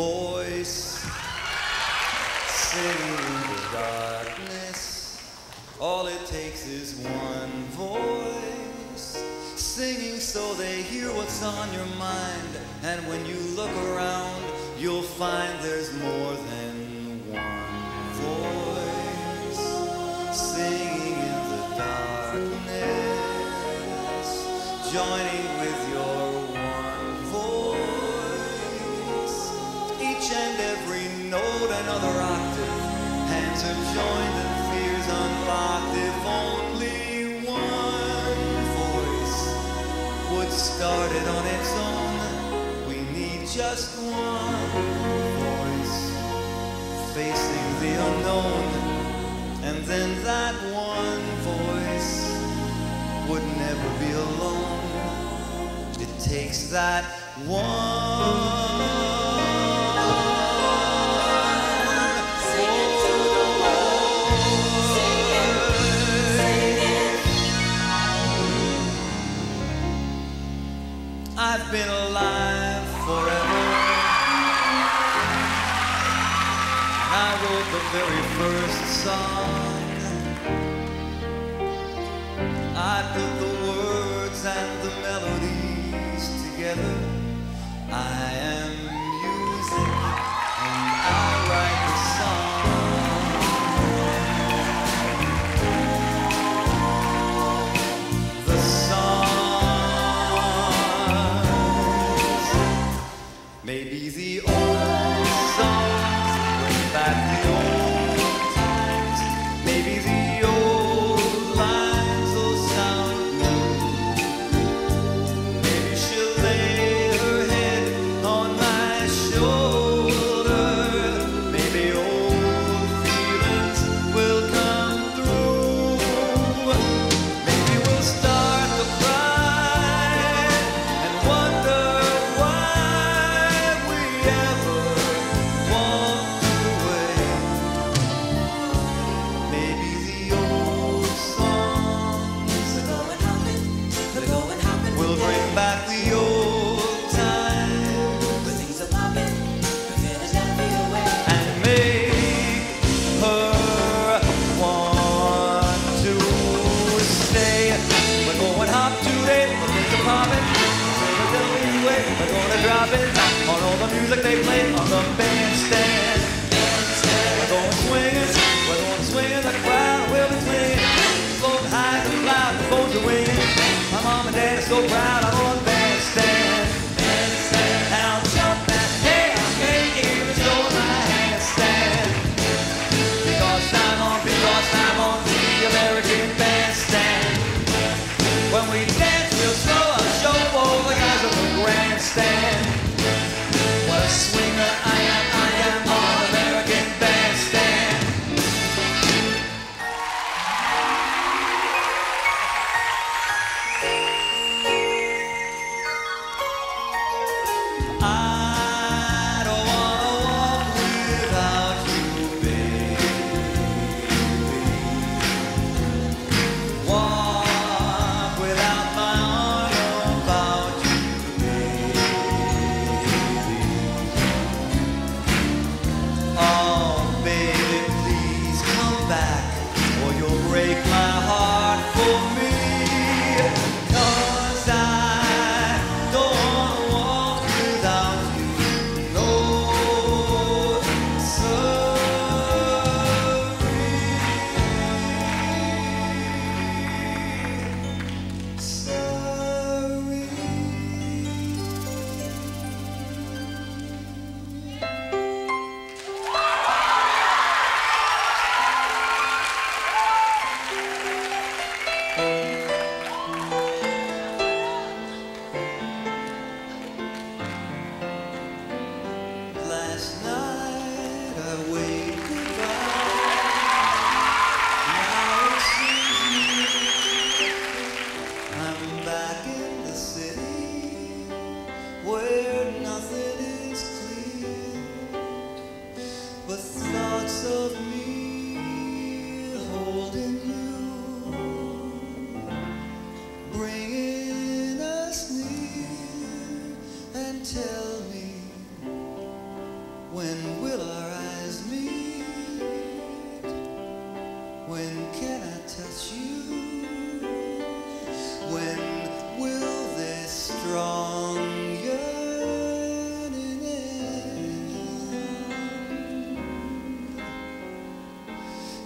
voice singing the darkness. All it takes is one voice singing so they hear what's on your mind. And when you look around, you'll find there's more than one voice singing in the darkness, joining. note another octave. Hands have joined and fears unlocked. If only one voice would start it on its own, we need just one voice facing the unknown. And then that one voice would never be alone. It takes that one. I've been alive forever. And I wrote the very first song. baby's made.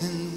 and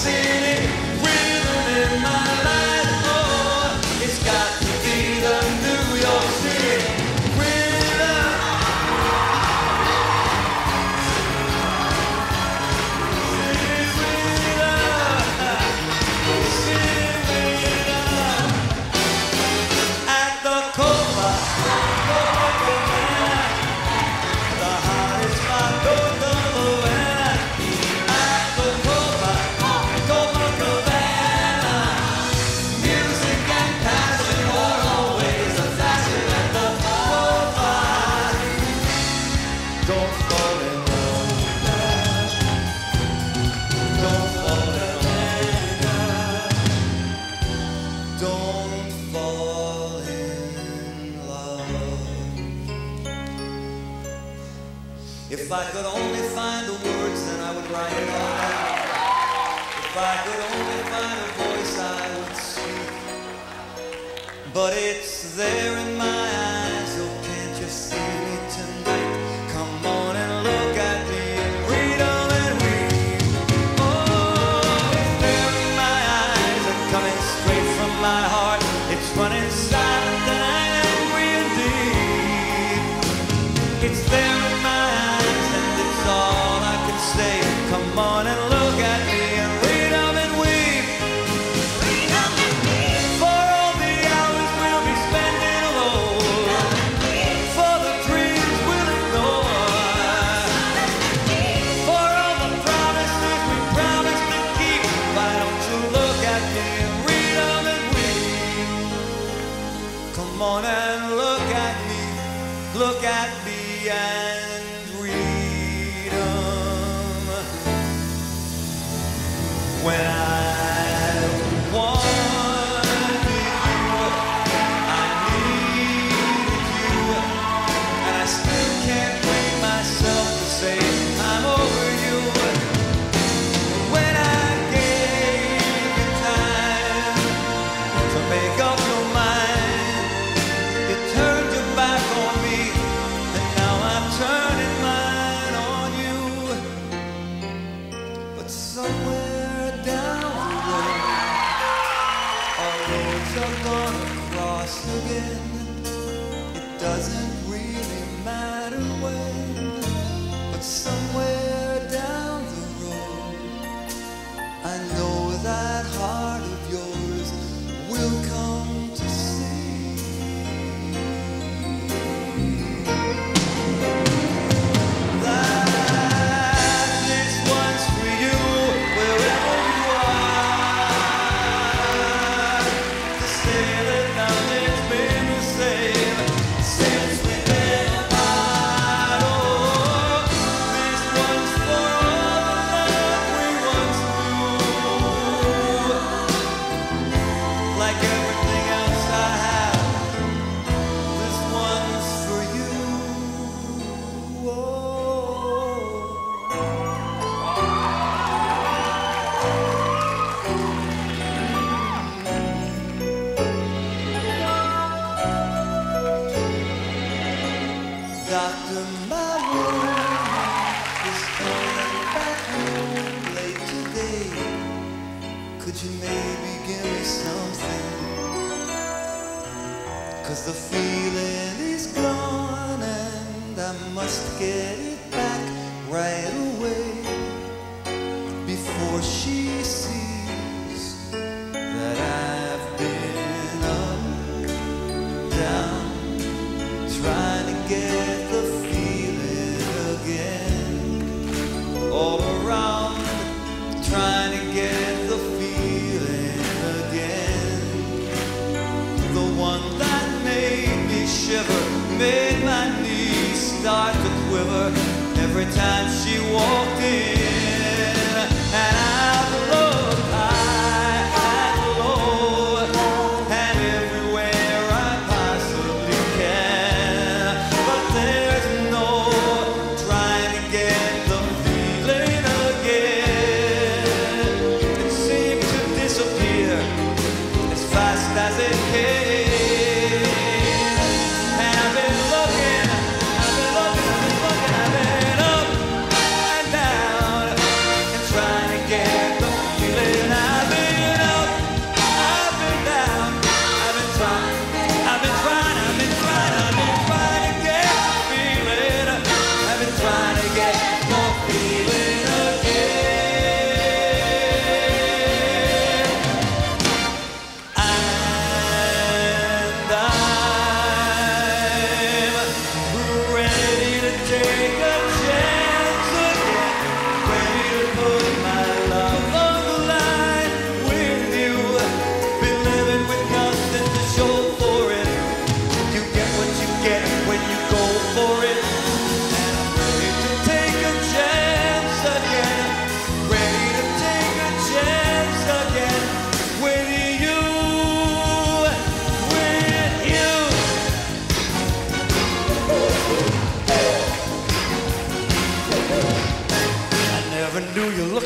city. If I could only find the words, then I would write it all down. If I could only find a voice, I would speak. But it's there in my eyes.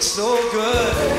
So good.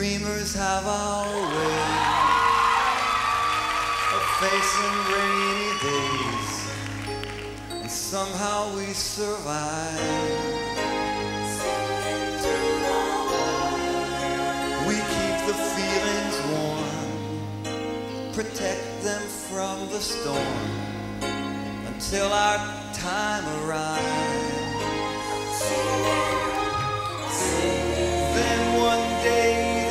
dreamers have always way of facing rainy days, and somehow we survive. We keep the feelings warm, protect them from the storm until our time arrives. Then one day.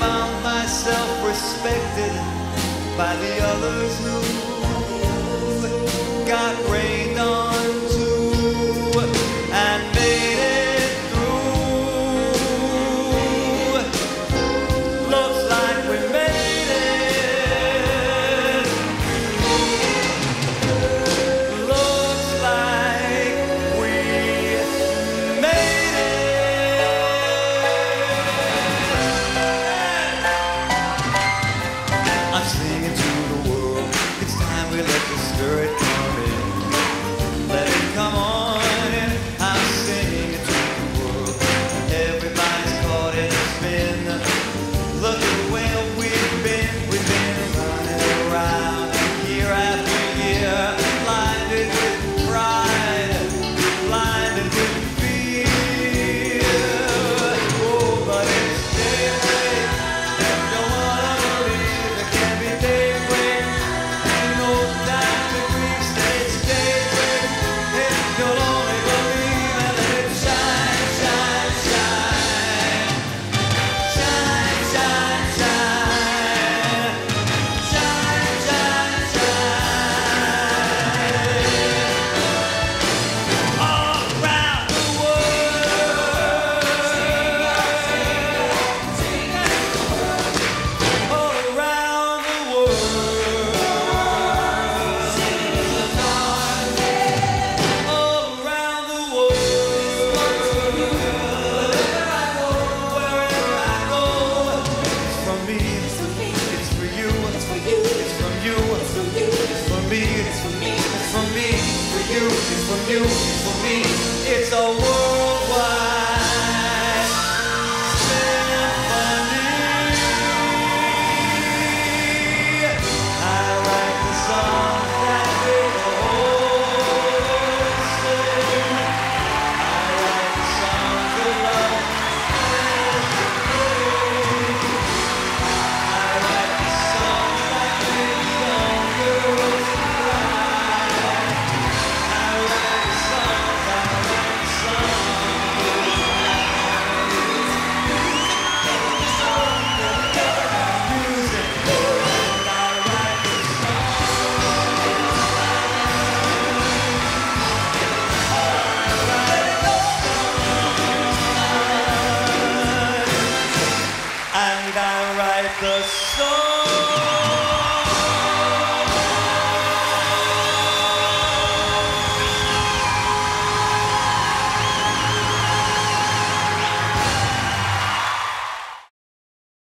found myself respected by the others who got raised.